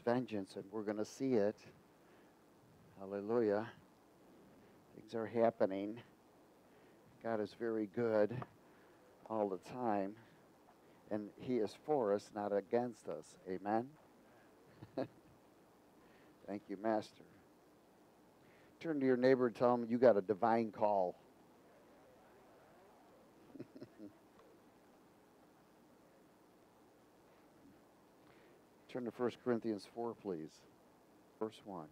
vengeance, and we're going to see it. Hallelujah. Things are happening. God is very good all the time, and he is for us, not against us. Amen. Thank you, Master. Turn to your neighbor and tell him you got a divine call. Turn to 1 Corinthians 4, please. Verse 1.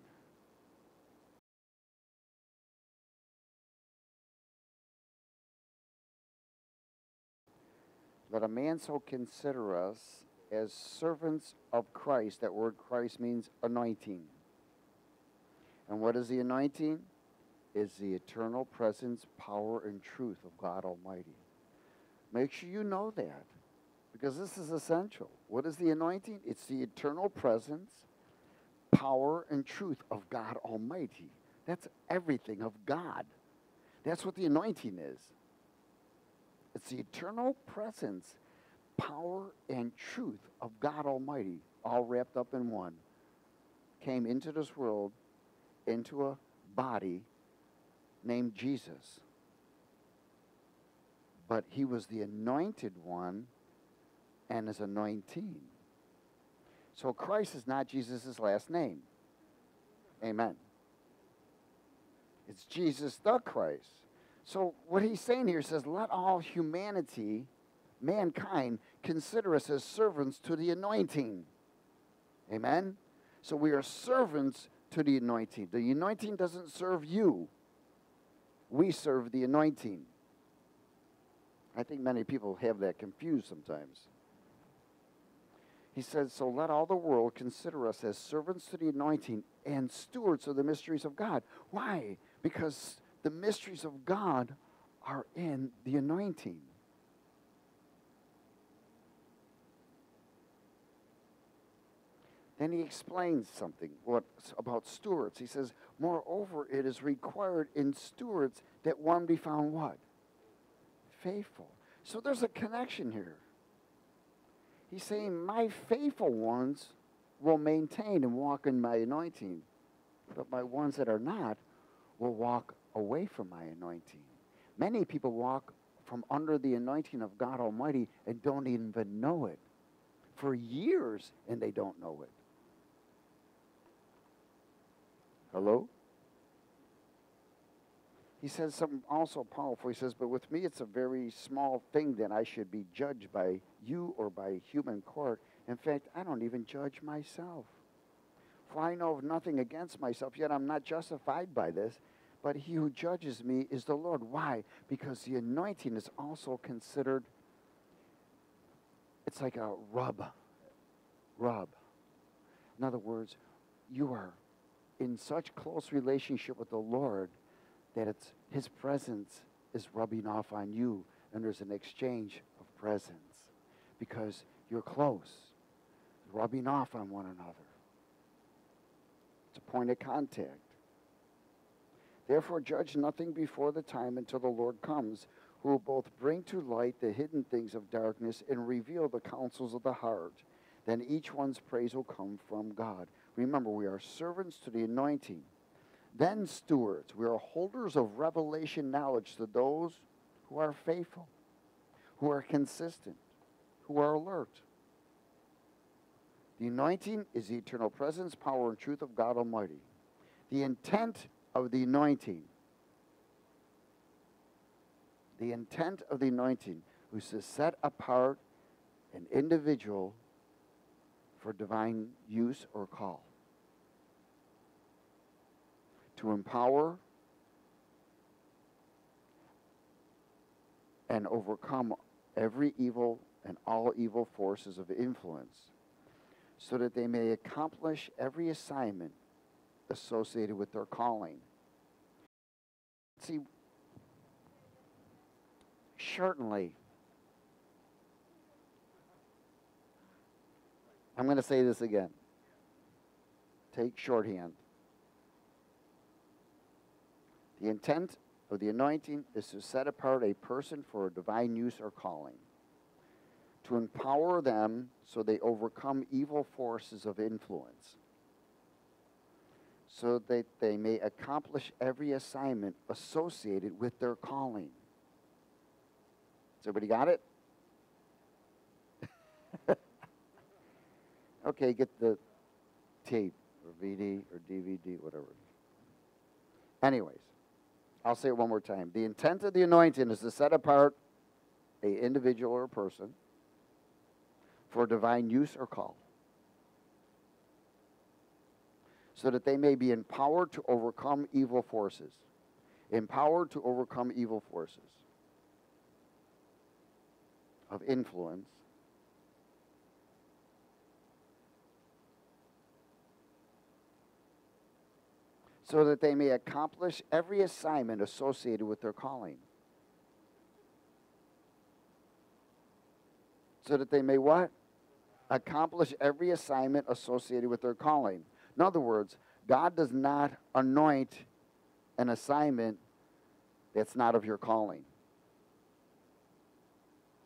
Let a man so consider us as servants of Christ. That word Christ means anointing. And what is the anointing? Is the eternal presence, power, and truth of God Almighty. Make sure you know that because this is essential. What is the anointing? It's the eternal presence, power, and truth of God Almighty. That's everything of God. That's what the anointing is. It's the eternal presence, power, and truth of God Almighty, all wrapped up in one. Came into this world, into a body named Jesus. But he was the anointed one and his anointing. So Christ is not Jesus' last name. Amen. It's Jesus the Christ. So what he's saying here says, let all humanity, mankind, consider us as servants to the anointing. Amen. So we are servants to the anointing. The anointing doesn't serve you. We serve the anointing. I think many people have that confused sometimes. He says, So let all the world consider us as servants to the anointing and stewards of the mysteries of God. Why? Because the mysteries of God are in the anointing. Then he explains something what, about stewards. He says, Moreover, it is required in stewards that one be found what? Faithful. So there's a connection here. He's saying, My faithful ones will maintain and walk in my anointing, but my ones that are not will walk away from my anointing. Many people walk from under the anointing of God Almighty and don't even know it for years, and they don't know it. Hello? He says something also powerful. He says, But with me, it's a very small thing that I should be judged by you or by human court. In fact, I don't even judge myself. For I know of nothing against myself, yet I'm not justified by this. But he who judges me is the Lord. Why? Because the anointing is also considered, it's like a rub. Rub. In other words, you are in such close relationship with the Lord that it's his presence is rubbing off on you and there's an exchange of presence because you're close, rubbing off on one another. It's a point of contact. Therefore, judge nothing before the time until the Lord comes, who will both bring to light the hidden things of darkness and reveal the counsels of the heart. Then each one's praise will come from God. Remember, we are servants to the anointing. Then stewards. We are holders of revelation knowledge to those who are faithful, who are consistent, who are alert. The anointing is the eternal presence, power, and truth of God Almighty. The intent of the anointing, the intent of the anointing was to set apart an individual for divine use or call. To empower and overcome every evil and all evil forces of influence so that they may accomplish every assignment associated with their calling. See, certainly, I'm going to say this again. Take shorthand. The intent of the anointing is to set apart a person for a divine use or calling, to empower them so they overcome evil forces of influence, so that they may accomplish every assignment associated with their calling. Has everybody got it? okay, get the tape or VD or DVD, whatever. Anyways, I'll say it one more time. The intent of the anointing is to set apart a individual or a person for divine use or call so that they may be empowered to overcome evil forces empowered to overcome evil forces of influence so that they may accomplish every assignment associated with their calling. So that they may what? Accomplish every assignment associated with their calling. In other words, God does not anoint an assignment that's not of your calling.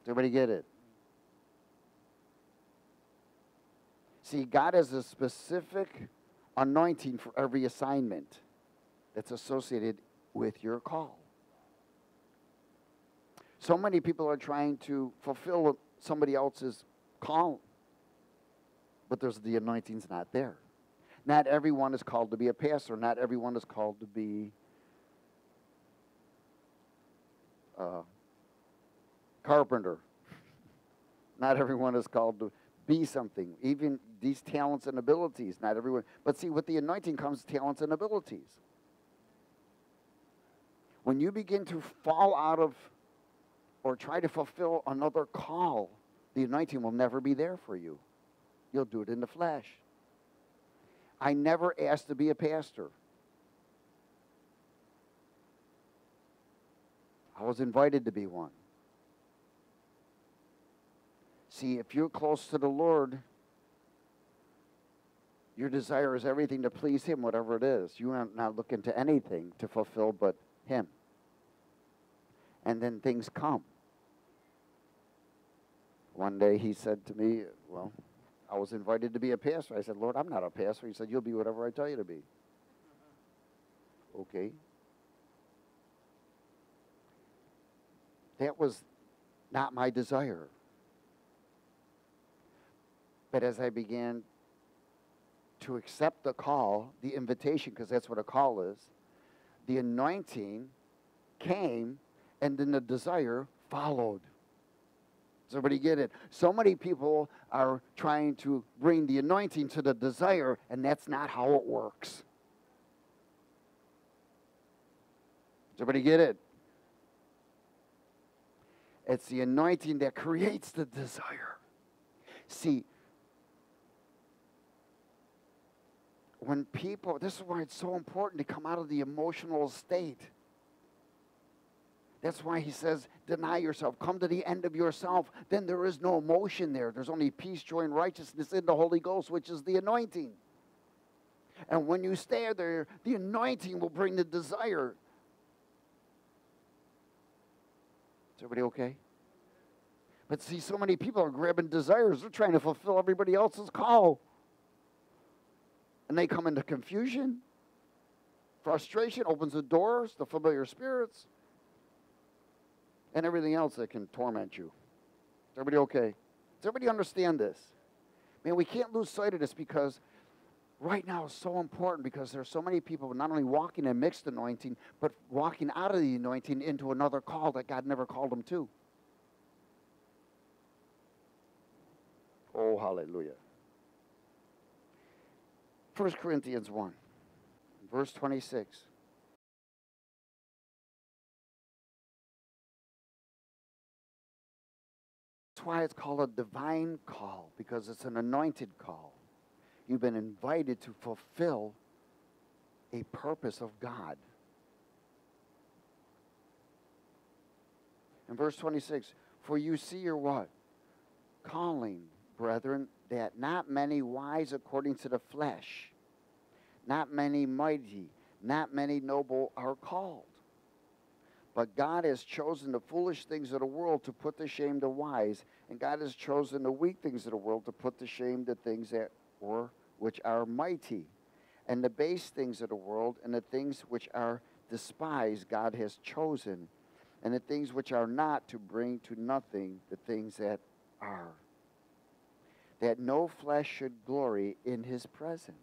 Does everybody get it? See, God has a specific anointing for every assignment that's associated with your call. So many people are trying to fulfill somebody else's call, but there's the anointing's not there. Not everyone is called to be a pastor. Not everyone is called to be a carpenter. Not everyone is called to be something. Even these talents and abilities, not everyone. But see, with the anointing comes talents and abilities. When you begin to fall out of or try to fulfill another call, the anointing will never be there for you. You'll do it in the flesh. I never asked to be a pastor. I was invited to be one. See, if you're close to the Lord, your desire is everything to please Him, whatever it is. You are not looking to anything to fulfill but Him. And then things come. One day he said to me, Well, I was invited to be a pastor. I said, Lord, I'm not a pastor. He said, You'll be whatever I tell you to be. Okay. That was not my desire. But as I began to accept the call, the invitation, because that's what a call is, the anointing came and then the desire followed. Does everybody get it? So many people are trying to bring the anointing to the desire, and that's not how it works. Does everybody get it? It's the anointing that creates the desire. See, when people, this is why it's so important to come out of the emotional state. That's why he says, deny yourself, come to the end of yourself. Then there is no emotion there. There's only peace, joy, and righteousness in the Holy Ghost, which is the anointing. And when you stay there, the anointing will bring the desire. Is everybody okay? But see, so many people are grabbing desires. They're trying to fulfill everybody else's call and they come into confusion. Frustration opens the doors to familiar spirits and everything else that can torment you. Is everybody okay? Does everybody understand this? Man, we can't lose sight of this because right now is so important because there's so many people not only walking in mixed anointing, but walking out of the anointing into another call that God never called them to. Oh, hallelujah. 1 Corinthians 1, verse 26. That's why it's called a divine call, because it's an anointed call. You've been invited to fulfill a purpose of God. In verse 26, for you see your what? Calling, brethren, that not many wise according to the flesh, not many mighty, not many noble are called. But God has chosen the foolish things of the world to put to shame the wise, and God has chosen the weak things of the world to put to shame the things that were which are mighty, and the base things of the world and the things which are despised God has chosen, and the things which are not to bring to nothing the things that are, that no flesh should glory in his presence.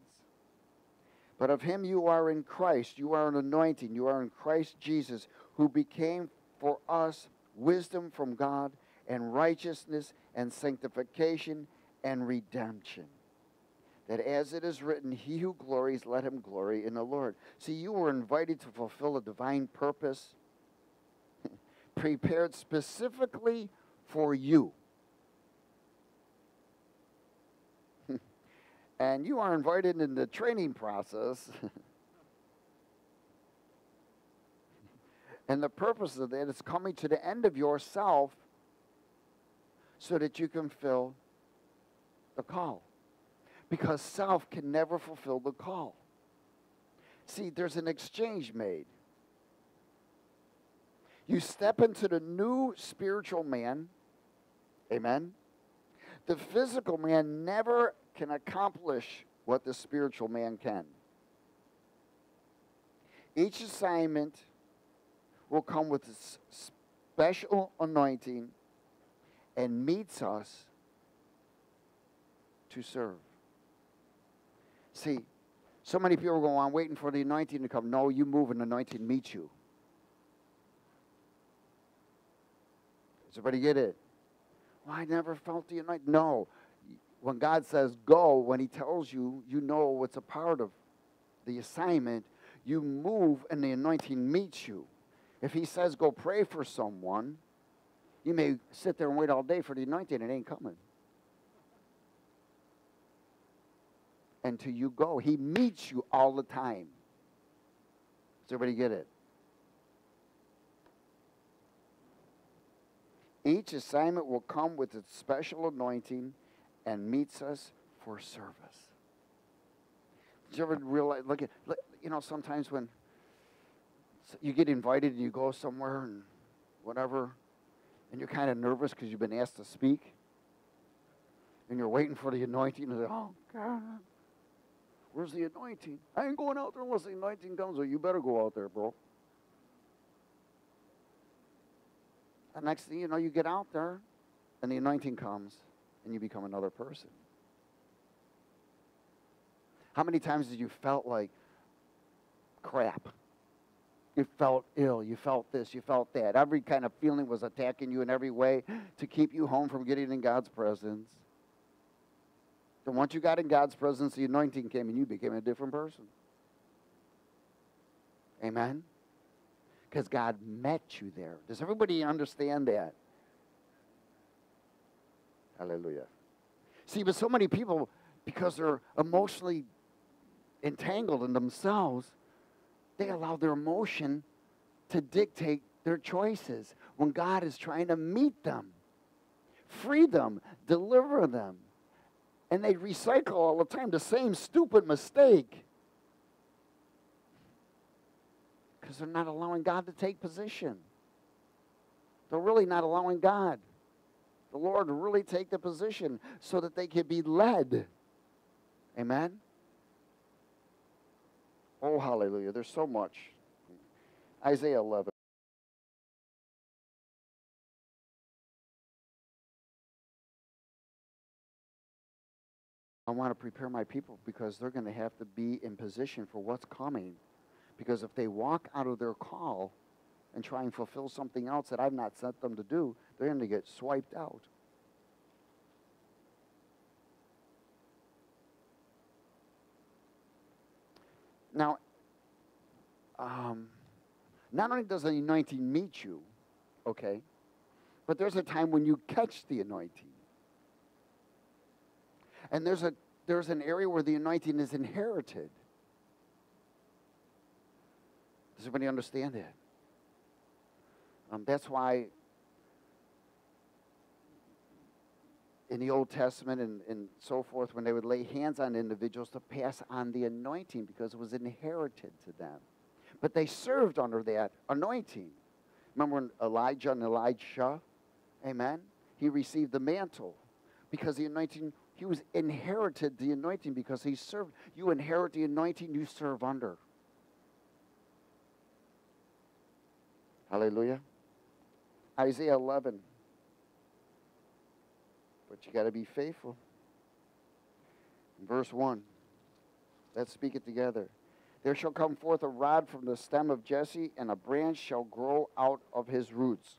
But of him you are in Christ, you are an anointing, you are in Christ Jesus who became for us wisdom from God and righteousness and sanctification and redemption. That as it is written, he who glories, let him glory in the Lord. See, you were invited to fulfill a divine purpose prepared specifically for you. And you are invited in the training process And the purpose of that is coming to the end of yourself so that you can fill the call. Because self can never fulfill the call. See, there's an exchange made. You step into the new spiritual man. Amen. The physical man never can accomplish what the spiritual man can. Each assignment will come with a special anointing and meets us to serve. See, so many people go on waiting for the anointing to come. No, you move and the anointing meets you. Does everybody get it? Well, I never felt the anointing. No. When God says go, when He tells you, you know it's a part of the assignment, you move and the anointing meets you. If he says go pray for someone, you may sit there and wait all day for the anointing, it ain't coming. Until you go. He meets you all the time. Does everybody get it? Each assignment will come with its special anointing and meets us for service. Did you ever realize? Look at, you know, sometimes when you get invited and you go somewhere and whatever, and you're kind of nervous because you've been asked to speak, and you're waiting for the anointing, and like, oh God, where's the anointing? I ain't going out there unless the anointing comes. Well, you better go out there, bro. And next thing you know, you get out there, and the anointing comes, and you become another person. How many times did you felt like crap? You felt ill. You felt this. You felt that. Every kind of feeling was attacking you in every way to keep you home from getting in God's presence. And once you got in God's presence, the anointing came and you became a different person. Amen? Because God met you there. Does everybody understand that? Hallelujah. See, but so many people, because they're emotionally entangled in themselves, they allow their emotion to dictate their choices when God is trying to meet them, free them, deliver them. And they recycle all the time the same stupid mistake because they're not allowing God to take position. They're really not allowing God, the Lord, really take the position so that they can be led. Amen? Oh, hallelujah. There's so much. Isaiah 11. I want to prepare my people because they're going to have to be in position for what's coming. Because if they walk out of their call and try and fulfill something else that I've not sent them to do, they're going to get swiped out. Now, um, not only does the anointing meet you, okay, but there's a time when you catch the anointing. And there's, a, there's an area where the anointing is inherited. Does everybody understand that? Um, that's why in the Old Testament and, and so forth, when they would lay hands on individuals to pass on the anointing because it was inherited to them. But they served under that anointing. Remember when Elijah and Elisha, amen? He received the mantle because the anointing, he was inherited the anointing because he served. You inherit the anointing you serve under. Hallelujah. Isaiah 11. But you got to be faithful. Verse 1. Let's speak it together. There shall come forth a rod from the stem of Jesse, and a branch shall grow out of his roots.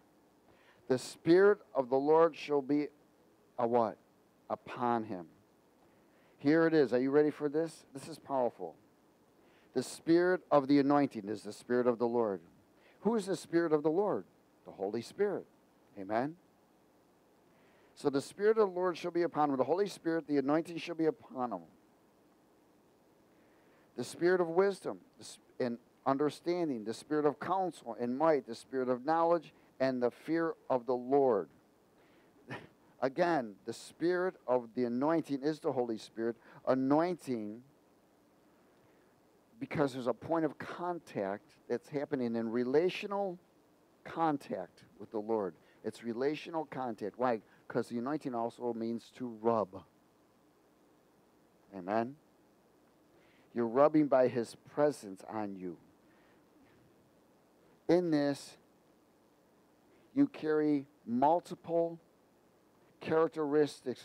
The Spirit of the Lord shall be a what? Upon him. Here it is. Are you ready for this? This is powerful. The Spirit of the anointing is the Spirit of the Lord. Who is the Spirit of the Lord? The Holy Spirit. Amen. So the Spirit of the Lord shall be upon him. The Holy Spirit, the anointing shall be upon him. The Spirit of wisdom and understanding, the Spirit of counsel and might, the Spirit of knowledge and the fear of the Lord. Again, the Spirit of the anointing is the Holy Spirit. Anointing because there's a point of contact that's happening in relational contact with the Lord. It's relational contact. Why? Because the anointing also means to rub. Amen? You're rubbing by his presence on you. In this, you carry multiple characteristics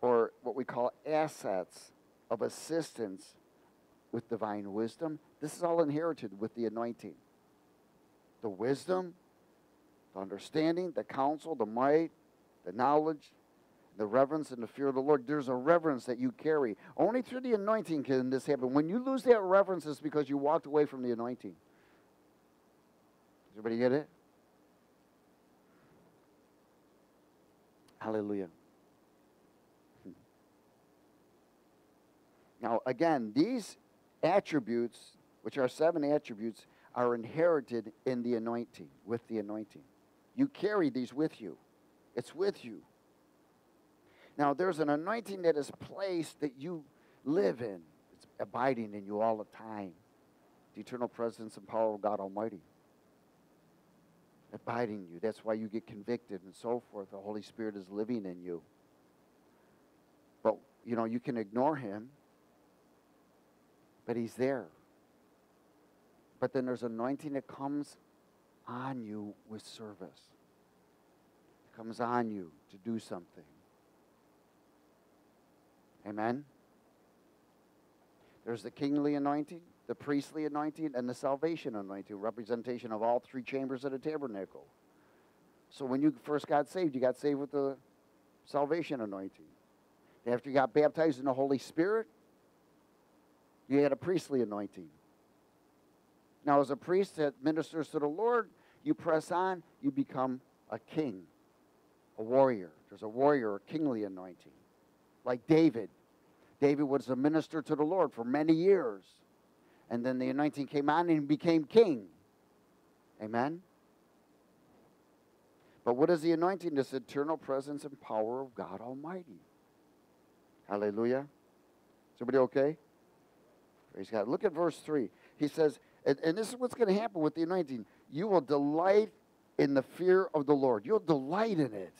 or what we call assets of assistance with divine wisdom. This is all inherited with the anointing. The wisdom, the understanding, the counsel, the might, the knowledge, the reverence and the fear of the Lord. There's a reverence that you carry. Only through the anointing can this happen. When you lose that reverence, it's because you walked away from the anointing. Does everybody get it? Hallelujah. Now, again, these attributes, which are seven attributes, are inherited in the anointing, with the anointing. You carry these with you, it's with you. Now, there's an anointing that is placed that you live in, it's abiding in you all the time. The eternal presence and power of God Almighty. Abiding you. That's why you get convicted and so forth. The Holy Spirit is living in you. But, you know, you can ignore Him but He's there. But then there's anointing that comes on you with service. It comes on you to do something. Amen? There's the kingly anointing, the priestly anointing, and the salvation anointing, representation of all three chambers of the tabernacle. So when you first got saved, you got saved with the salvation anointing. After you got baptized in the Holy Spirit, you had a priestly anointing. Now, as a priest that ministers to the Lord, you press on, you become a king, a warrior. There's a warrior, a kingly anointing. Like David. David was a minister to the Lord for many years. And then the anointing came on and he became king. Amen? But what is the anointing? This eternal presence and power of God Almighty. Hallelujah. Is everybody okay? Praise God. Look at verse 3. He says, and, and this is what's going to happen with the anointing. You will delight in the fear of the Lord. You'll delight in it.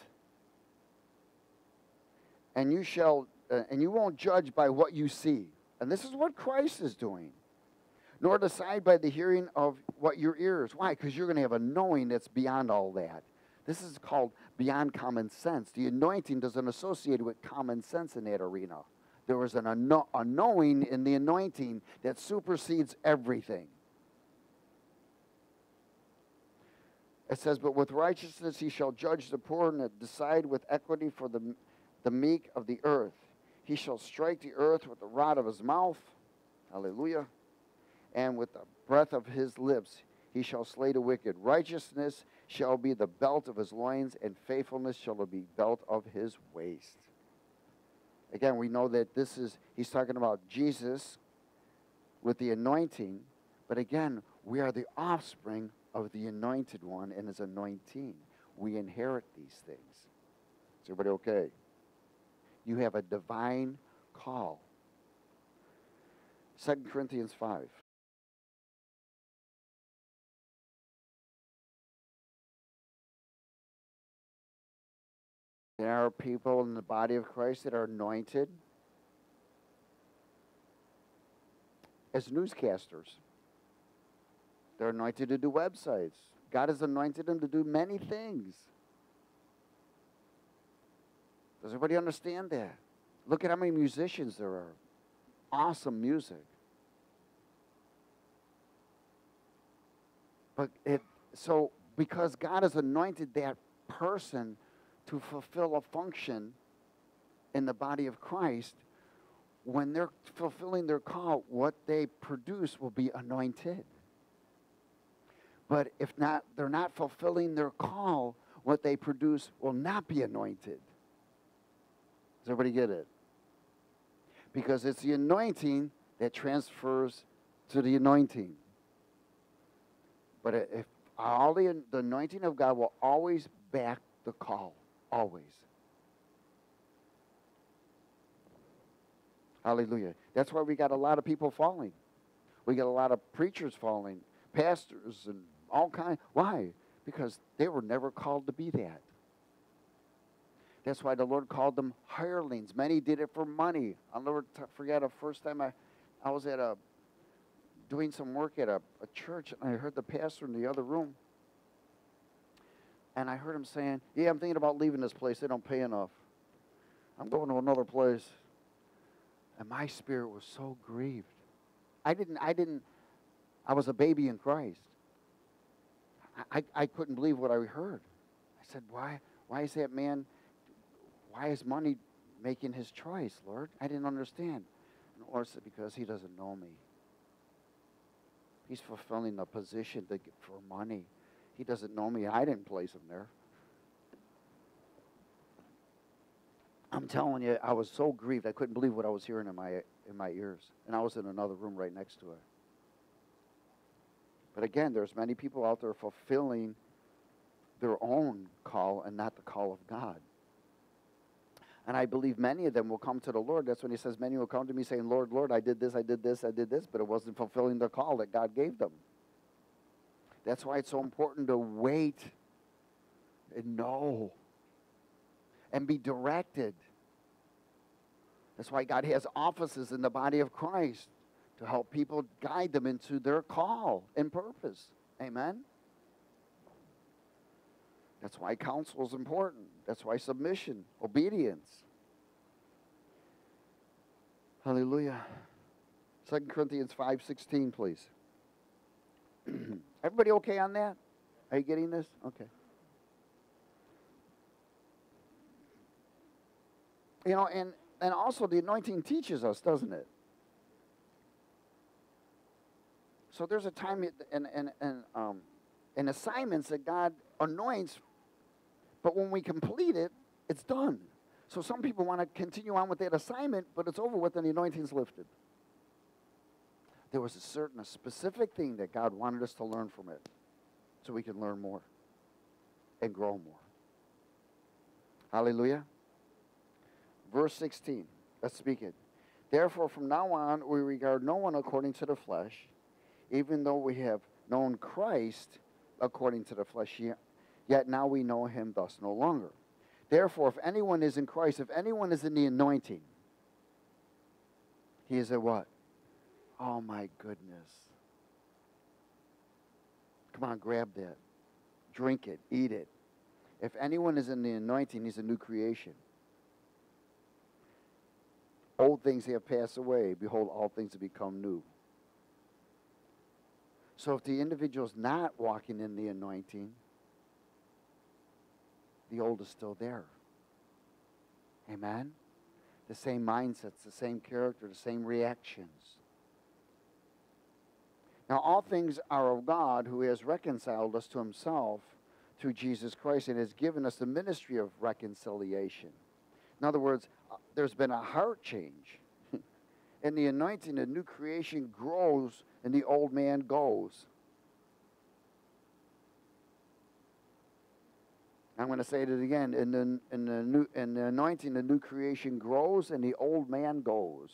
And you shall, uh, and you won't judge by what you see. And this is what Christ is doing. Nor decide by the hearing of what your ears. Why? Because you're going to have a knowing that's beyond all that. This is called beyond common sense. The anointing doesn't associate with common sense in that arena. There is an a knowing in the anointing that supersedes everything. It says, But with righteousness he shall judge the poor and decide with equity for the, the meek of the earth. He shall strike the earth with the rod of his mouth. Hallelujah. And with the breath of his lips he shall slay the wicked. Righteousness shall be the belt of his loins, and faithfulness shall be belt of his waist. Again, we know that this is, he's talking about Jesus with the anointing, but again, we are the offspring of the Anointed One and His anointing. We inherit these things. Is everybody okay? You have a divine call. 2 Corinthians 5. There are people in the body of Christ that are anointed as newscasters. They're anointed to do websites. God has anointed them to do many things. Does everybody understand that? Look at how many musicians there are. Awesome music. But it so because God has anointed that person to fulfill a function in the body of Christ, when they're fulfilling their call, what they produce will be anointed. But if not, they're not fulfilling their call, what they produce will not be anointed. Does everybody get it? Because it's the anointing that transfers to the anointing. But if all the, the anointing of God will always back the call, always. Hallelujah. That's why we got a lot of people falling. We got a lot of preachers falling, pastors, and all kind. Why? Because they were never called to be that. That's why the Lord called them hirelings. Many did it for money. I'll never forget a first time I, I was at a doing some work at a, a church and I heard the pastor in the other room. And I heard him saying, Yeah, I'm thinking about leaving this place. They don't pay enough. I'm going to another place. And my spirit was so grieved. I didn't, I didn't, I was a baby in Christ. I, I couldn't believe what I heard. I said, why, why is that man, why is money making his choice, Lord? I didn't understand. And Lord said, because he doesn't know me. He's fulfilling a position to get, for money. He doesn't know me. I didn't place him there. I'm telling you, I was so grieved. I couldn't believe what I was hearing in my in my ears, and I was in another room right next to it. But again, there's many people out there fulfilling their own call and not the call of God. And I believe many of them will come to the Lord. That's when he says, Many will come to me saying, Lord, Lord, I did this, I did this, I did this, but it wasn't fulfilling the call that God gave them. That's why it's so important to wait and know and be directed. That's why God has offices in the body of Christ to help people guide them into their call and purpose. Amen? That's why counsel is important. That's why submission, obedience. Hallelujah. 2 Corinthians 5:16, please. Everybody okay on that? Are you getting this? Okay. You know, and, and also the anointing teaches us, doesn't it? So there's a time and, and, and, um, and assignments that God anoints, but when we complete it, it's done. So some people want to continue on with that assignment, but it's over with and the anointing's lifted. There was a certain, a specific thing that God wanted us to learn from it so we can learn more and grow more. Hallelujah. Verse 16. Let's speak it. Therefore, from now on, we regard no one according to the flesh, even though we have known Christ according to the flesh, yet now we know him thus no longer. Therefore, if anyone is in Christ, if anyone is in the anointing, he is a what? Oh my goodness. Come on, grab that. Drink it, eat it. If anyone is in the anointing, he's a new creation. Old things have passed away. Behold, all things have become new. So if the individual is not walking in the anointing, the old is still there. Amen? The same mindsets, the same character, the same reactions. Now, all things are of God who has reconciled us to himself through Jesus Christ and has given us the ministry of reconciliation. In other words, uh, there's been a heart change. And the anointing, the new creation grows and the old man goes. I'm going to say it again. In the, in the, new, in the anointing, the new creation grows and the old man goes.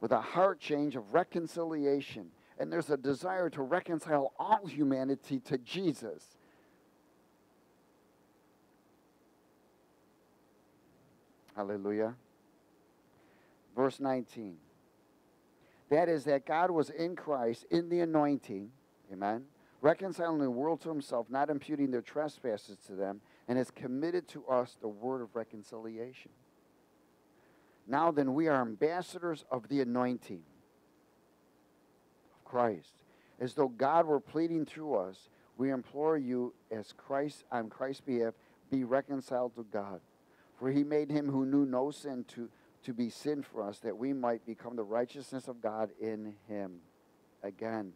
With a heart change of reconciliation. And there's a desire to reconcile all humanity to Jesus. Hallelujah. Verse 19. That is, that God was in Christ, in the anointing, amen, reconciling the world to himself, not imputing their trespasses to them, and has committed to us the word of reconciliation. Now then, we are ambassadors of the anointing of Christ. As though God were pleading through us, we implore you, as Christ on Christ's behalf, be reconciled to God. For he made him who knew no sin to, to be sin for us, that we might become the righteousness of God in him. Again,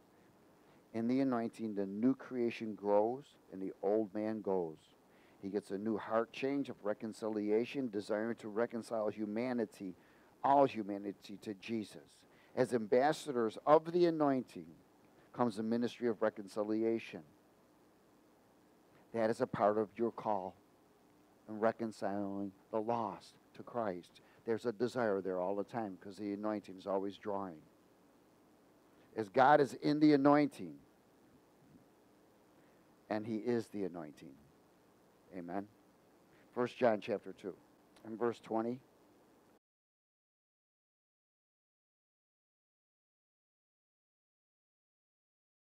in the anointing, the new creation grows and the old man goes. He gets a new heart change of reconciliation, desiring to reconcile humanity, all humanity, to Jesus. As ambassadors of the anointing comes the ministry of reconciliation. That is a part of your call in reconciling the lost to Christ. There's a desire there all the time because the anointing is always drawing. As God is in the anointing, and He is the anointing. Amen. First John chapter 2 and verse 20.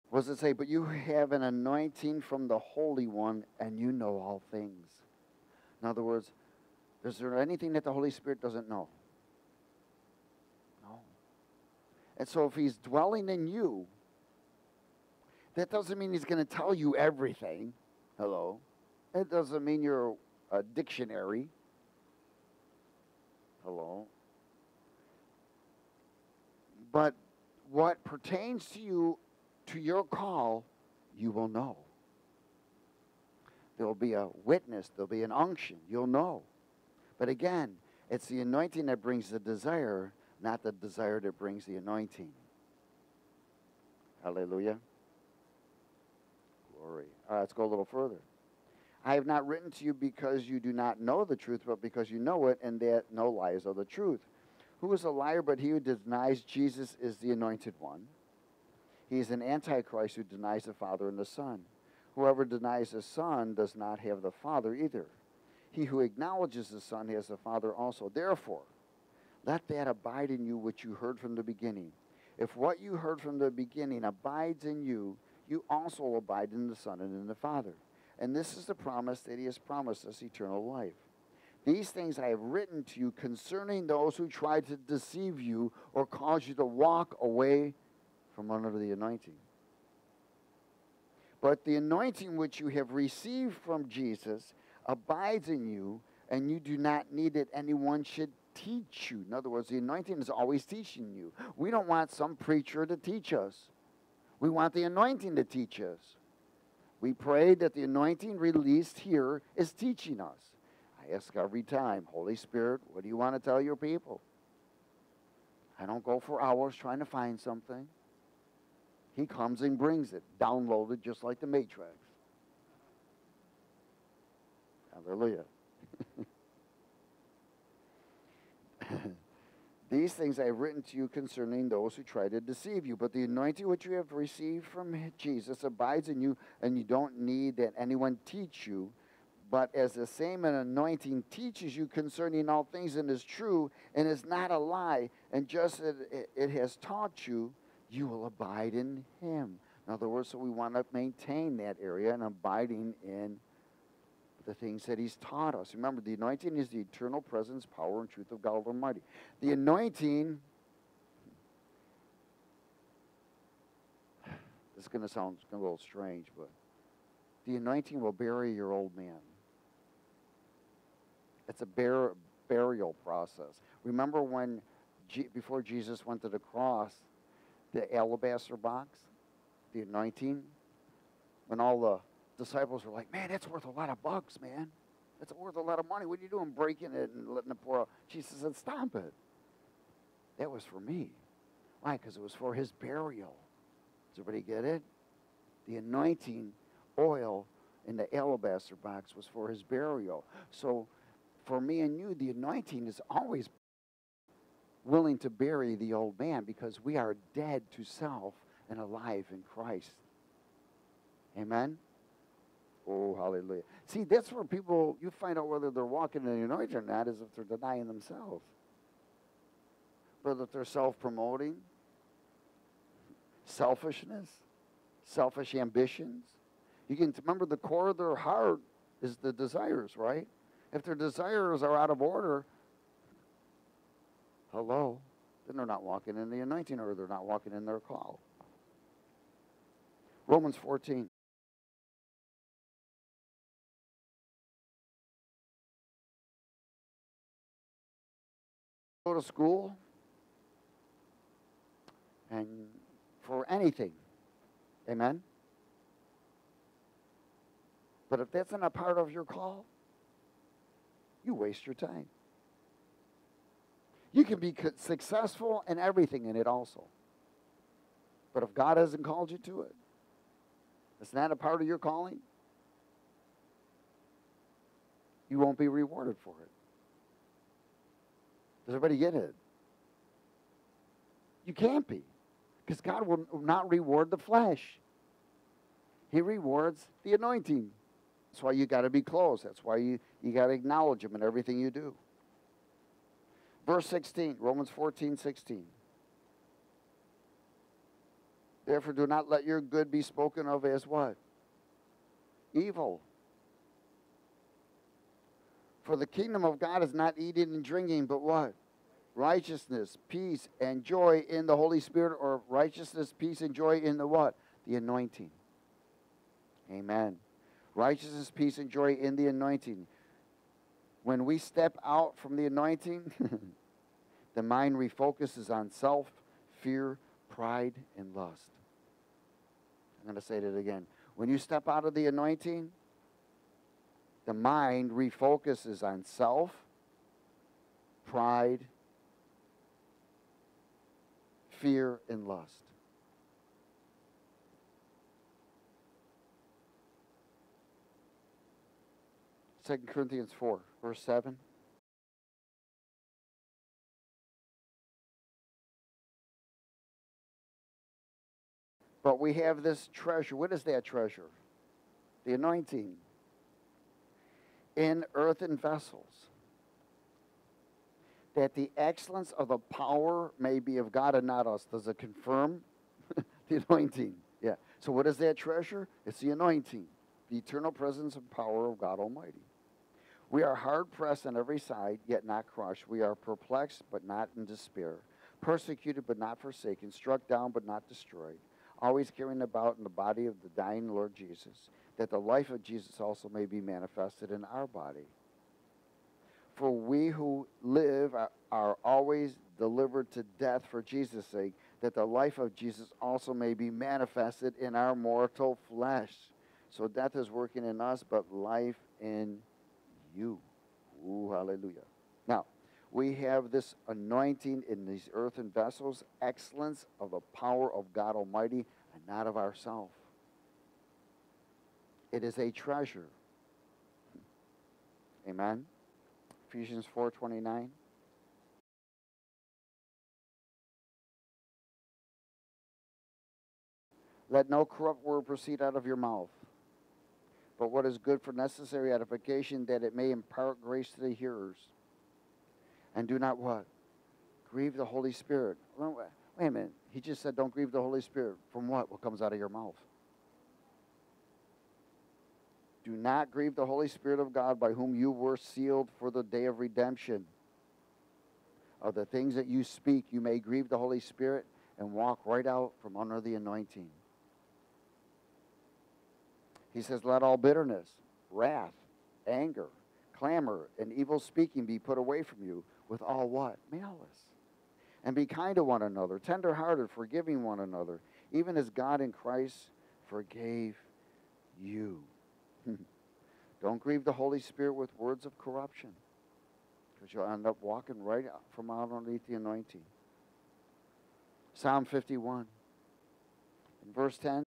What does it say? But you have an anointing from the Holy One, and you know all things. In other words, is there anything that the Holy Spirit doesn't know? No. And so if He's dwelling in you, that doesn't mean He's going to tell you everything. Hello. It doesn't mean you're a dictionary. Hello. But what pertains to you, to your call, you will know. There will be a witness, there'll be an unction, you'll know. But again, it's the anointing that brings the desire, not the desire that brings the anointing. Hallelujah. Glory. Let's go a little further. I have not written to you because you do not know the truth, but because you know it, and that no lies are the truth. Who is a liar but he who denies Jesus is the anointed one? He is an antichrist who denies the Father and the Son. Whoever denies the Son does not have the Father either. He who acknowledges the Son has the Father also. Therefore, let that abide in you which you heard from the beginning. If what you heard from the beginning abides in you, you also abide in the Son and in the Father. And this is the promise that he has promised us eternal life. These things I have written to you concerning those who try to deceive you or cause you to walk away from under the anointing. But the anointing which you have received from Jesus abides in you, and you do not need that anyone should teach you. In other words, the anointing is always teaching you. We don't want some preacher to teach us, we want the anointing to teach us. We pray that the anointing released here is teaching us. I ask every time, Holy Spirit, what do you want to tell your people? I don't go for hours trying to find something. He comes and brings it, downloaded just like the Matrix. Hallelujah. These things I have written to you concerning those who try to deceive you. But the anointing which you have received from Jesus abides in you, and you don't need that anyone teach you. But as the same anointing teaches you concerning all things and is true and is not a lie, and just as it has taught you, you will abide in him. In other words, so we want to maintain that area and abiding in the things that he's taught us. Remember, the anointing is the eternal presence, power, and truth of God Almighty. The anointing, this is going to sound a little strange, but the anointing will bury your old man. It's a bur- burial process. Remember when, G- before Jesus went to the cross, the alabaster box, the anointing, when all the disciples were like, man, that's worth a lot of bucks, man. That's worth a lot of money. What are you doing breaking it and letting it pour out? Jesus said, stop it. That was for me. Why? Because it was for his burial. Does everybody get it? The anointing oil in the alabaster box was for his burial. So for me and you, the anointing is always willing to bury the old man because we are dead to self and alive in Christ. Amen? Oh, hallelujah. See, that's where people, you find out whether they're walking in the anointing or not, is if they're denying themselves. Whether they're self promoting, selfishness, selfish ambitions. You can remember the core of their heart is the desires, right? If their desires are out of order, hello, then they're not walking in the anointing or they're not walking in their call. Romans 14. To school and for anything. Amen? But if that's not a part of your call, you waste your time. You can be successful in everything in it also. But if God hasn't called you to it, it's not a part of your calling, you won't be rewarded for it. Does everybody get it? You can't be. Because God will not reward the flesh. He rewards the anointing. That's why you got to be close. That's why you, you got to acknowledge Him in everything you do. Verse 16, Romans 14, 16. Therefore, do not let your good be spoken of as what? Evil. For the kingdom of God is not eating and drinking, but what? Righteousness, peace, and joy in the Holy Spirit, or righteousness, peace, and joy in the what? The anointing. Amen. Righteousness, peace, and joy in the anointing. When we step out from the anointing, the mind refocuses on self, fear, pride, and lust. I'm going to say that again. When you step out of the anointing, the mind refocuses on self, pride, fear, and lust. Second Corinthians 4, verse 7. But we have this treasure. What is that treasure? The anointing in earthen vessels, that the excellence of the power may be of God and not us. Does it confirm the anointing? Yeah. So, what is that treasure? It's the anointing, the eternal presence and power of God Almighty. We are hard pressed on every side, yet not crushed. We are perplexed, but not in despair. Persecuted, but not forsaken. Struck down, but not destroyed. Always carrying about in the body of the dying Lord Jesus that the life of Jesus also may be manifested in our body. For we who live are, are always delivered to death for Jesus' sake, that the life of Jesus also may be manifested in our mortal flesh. So death is working in us, but life in you. Ooh, hallelujah. Now, we have this anointing in these earthen vessels, excellence of the power of God Almighty and not of ourself. It is a treasure. Amen. Ephesians 4:29. Let no corrupt word proceed out of your mouth, but what is good for necessary edification, that it may impart grace to the hearers. And do not what? Grieve the Holy Spirit. Wait a minute. He just said, don't grieve the Holy Spirit. From what? What comes out of your mouth? Do not grieve the Holy Spirit of God by whom you were sealed for the day of redemption. Of the things that you speak, you may grieve the Holy Spirit and walk right out from under the anointing. He says, Let all bitterness, wrath, anger, clamor, and evil speaking be put away from you with all what? Malice. And be kind to one another, tenderhearted, forgiving one another, even as God in Christ forgave you. Don't grieve the Holy Spirit with words of corruption because you'll end up walking right from out underneath the anointing. Psalm 51, in verse 10.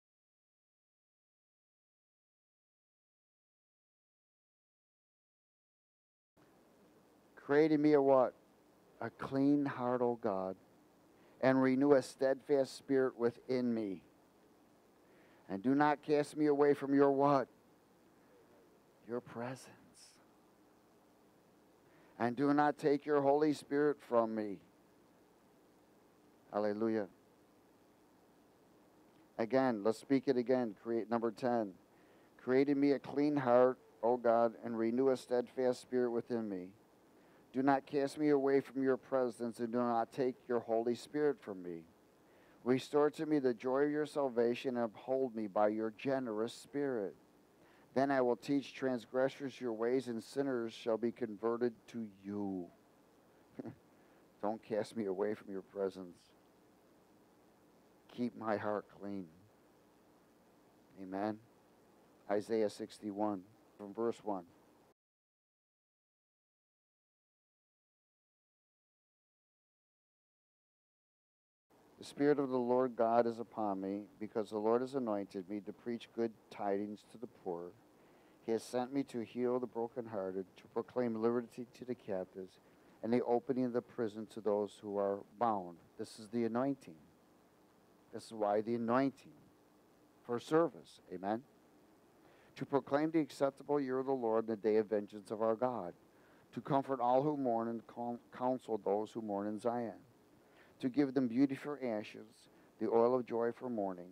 Create in me a what? A clean heart, O God, and renew a steadfast spirit within me. And do not cast me away from your what? your presence. And do not take your Holy Spirit from me. Hallelujah. Again, let's speak it again. Create number 10. Create in me a clean heart, O God, and renew a steadfast spirit within me. Do not cast me away from your presence, and do not take your Holy Spirit from me. Restore to me the joy of your salvation, and uphold me by your generous spirit. Then I will teach transgressors your ways, and sinners shall be converted to you. Don't cast me away from your presence. Keep my heart clean. Amen. Isaiah 61 from verse 1. The Spirit of the Lord God is upon me, because the Lord has anointed me to preach good tidings to the poor. He has sent me to heal the brokenhearted, to proclaim liberty to the captives, and the opening of the prison to those who are bound. This is the anointing. This is why the anointing for service. Amen. To proclaim the acceptable year of the Lord and the day of vengeance of our God. To comfort all who mourn and counsel those who mourn in Zion. To give them beauty for ashes, the oil of joy for mourning,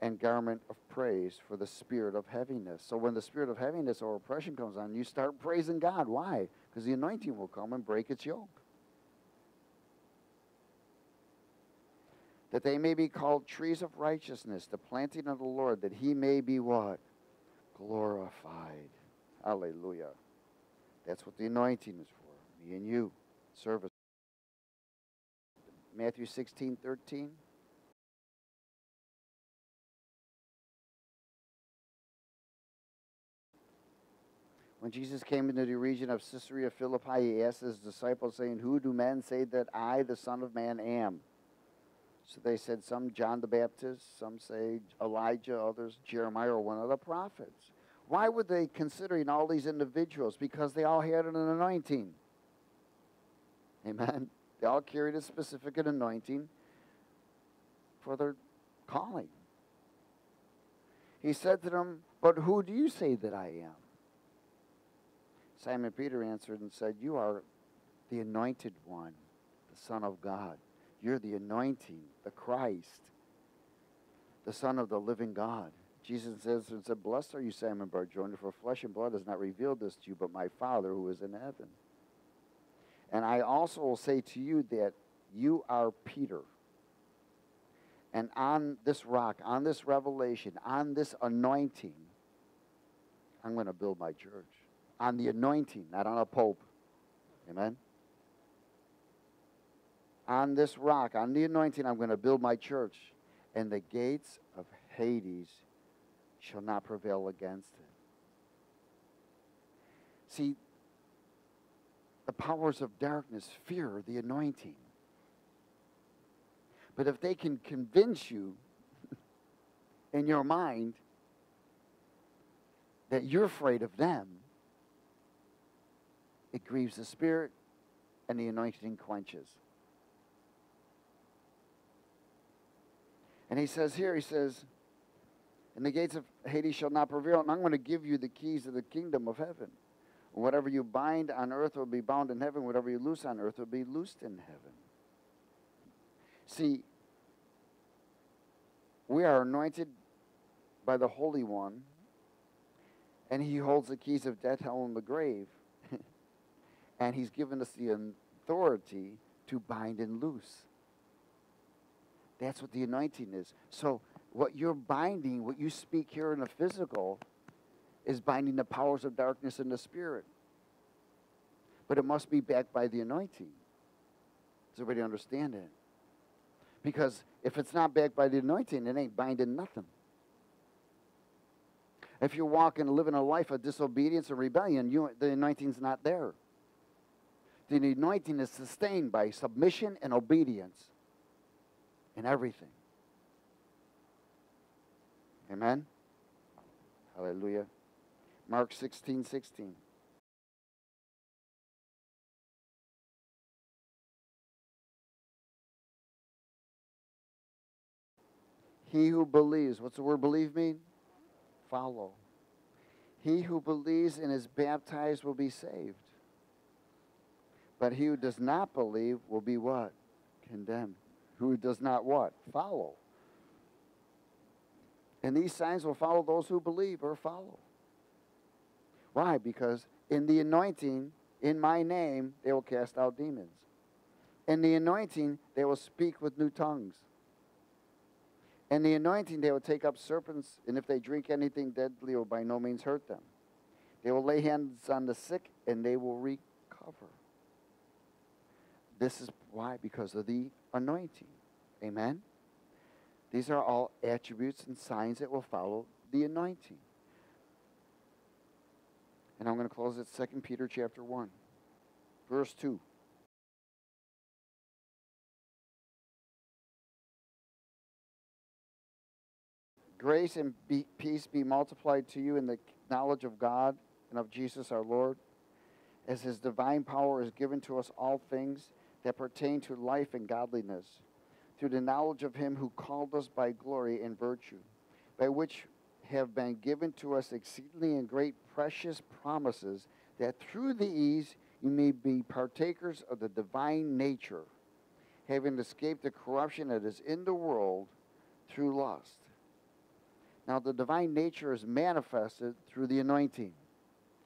and garment of praise for the spirit of heaviness. So when the spirit of heaviness or oppression comes on, you start praising God. Why? Because the anointing will come and break its yoke. that they may be called trees of righteousness, the planting of the Lord, that he may be what? Glorified. Hallelujah. That's what the anointing is for. Me and you. Service. Matthew 16, 13. When Jesus came into the region of Caesarea Philippi, he asked his disciples, saying, Who do men say that I, the Son of Man, am? So they said some John the Baptist, some say Elijah, others Jeremiah or one of the prophets. Why were they considering all these individuals? Because they all had an anointing. Amen. They all carried a specific anointing for their calling. He said to them, But who do you say that I am? Simon Peter answered and said, You are the anointed one, the Son of God. You're the anointing, the Christ, the Son of the living God. Jesus says and said, Blessed are you, Simon Barjona, for flesh and blood has not revealed this to you, but my Father who is in heaven. And I also will say to you that you are Peter. And on this rock, on this revelation, on this anointing, I'm going to build my church. On the anointing, not on a pope. Amen? on this rock, on the anointing, I'm going to build my church, and the gates of Hades shall not prevail against it. See, the powers of darkness fear the anointing. But if they can convince you in your mind that you're afraid of them, it grieves the spirit and the anointing quenches. And he says here, he says, and the gates of Hades shall not prevail, and I'm going to give you the keys of the kingdom of heaven. Whatever you bind on earth will be bound in heaven. Whatever you loose on earth will be loosed in heaven. See, we are anointed by the Holy One, and He holds the keys of death, hell, and the grave. and He's given us the authority to bind and loose. That's what the anointing is. So, what you're binding, what you speak here in the physical, is binding the powers of darkness in the spirit. But it must be backed by the anointing. Does everybody understand that? Because if it's not backed by the anointing, it ain't binding nothing. If you're walking, living a life of disobedience and rebellion, you, the anointing's not there. The anointing is sustained by submission and obedience in everything. Amen? Hallelujah. Mark 16 16. He who believes, what's the word believe mean? Follow. He who believes and is baptized will be saved. But he who does not believe will be what? Condemned. Who does not what? Follow. And these signs will follow those who believe or follow. Why? Because in the anointing, in my name, they will cast out demons. In the anointing, they will speak with new tongues. In the anointing, they will take up serpents, and if they drink anything deadly, will by no means hurt them. They will lay hands on the sick, and they will recover. This is why? Because of the anointing. Amen? These are all attributes and signs that will follow the anointing. And I'm going to close at 2 Peter chapter 1, verse 2. Grace and be, peace be multiplied to you in the knowledge of God and of Jesus our Lord, as his divine power is given to us all things that pertain to life and godliness, through the knowledge of him who called us by glory and virtue, by which have been given to us exceedingly and great precious promises, that through these you may be partakers of the divine nature, having escaped the corruption that is in the world through lust. Now, the divine nature is manifested through the anointing.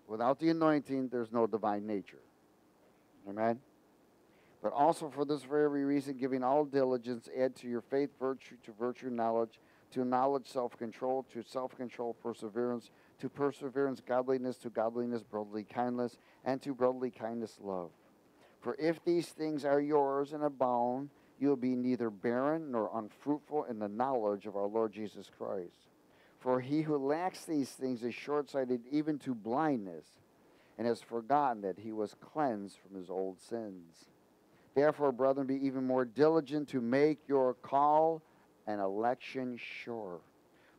Without the anointing, there's no divine nature. Amen? But also for this very reason, giving all diligence, add to your faith virtue, to virtue knowledge, to knowledge self control, to self control perseverance, to perseverance godliness, to godliness brotherly kindness, and to brotherly kindness love. For if these things are yours and abound, you will be neither barren nor unfruitful in the knowledge of our Lord Jesus Christ. For he who lacks these things is short sighted even to blindness, and has forgotten that he was cleansed from his old sins. Therefore, brethren, be even more diligent to make your call and election sure.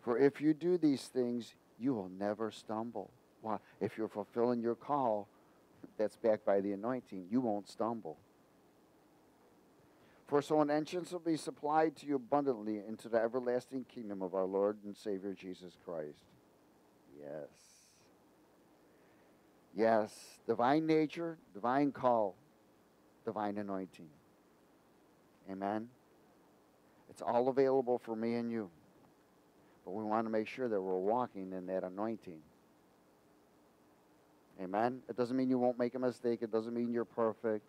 For if you do these things, you will never stumble. Why? If you're fulfilling your call, that's backed by the anointing, you won't stumble. For so an entrance will be supplied to you abundantly into the everlasting kingdom of our Lord and Savior Jesus Christ. Yes. Yes. Divine nature, divine call, divine anointing. Amen. It's all available for me and you. But we want to make sure that we're walking in that anointing. Amen. It doesn't mean you won't make a mistake. It doesn't mean you're perfect.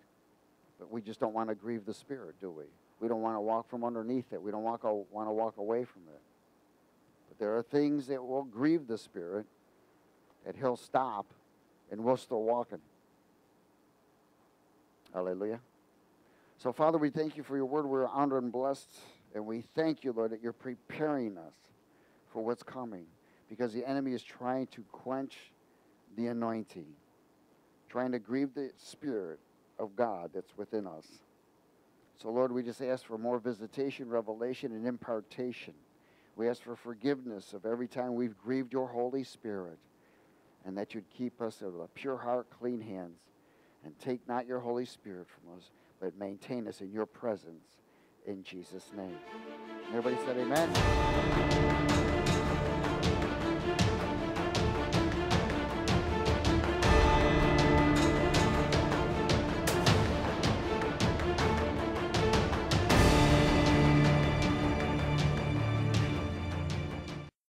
But we just don't want to grieve the Spirit, do we? We don't want to walk from underneath it. We don't want to, walk away from it. But there are things that will grieve the Spirit that He'll stop and we'll still walking. Hallelujah. So, Father, we thank you for your word. We're honored and blessed. And we thank you, Lord, that you're preparing us for what's coming because the enemy is trying to quench the anointing, trying to grieve the Spirit of God that's within us. So, Lord, we just ask for more visitation, revelation, and impartation. We ask for forgiveness of every time we've grieved your Holy Spirit, and that you'd keep us with a pure heart, clean hands, and take not your Holy Spirit from us, but maintain us in your presence in Jesus' name. Everybody said, Amen.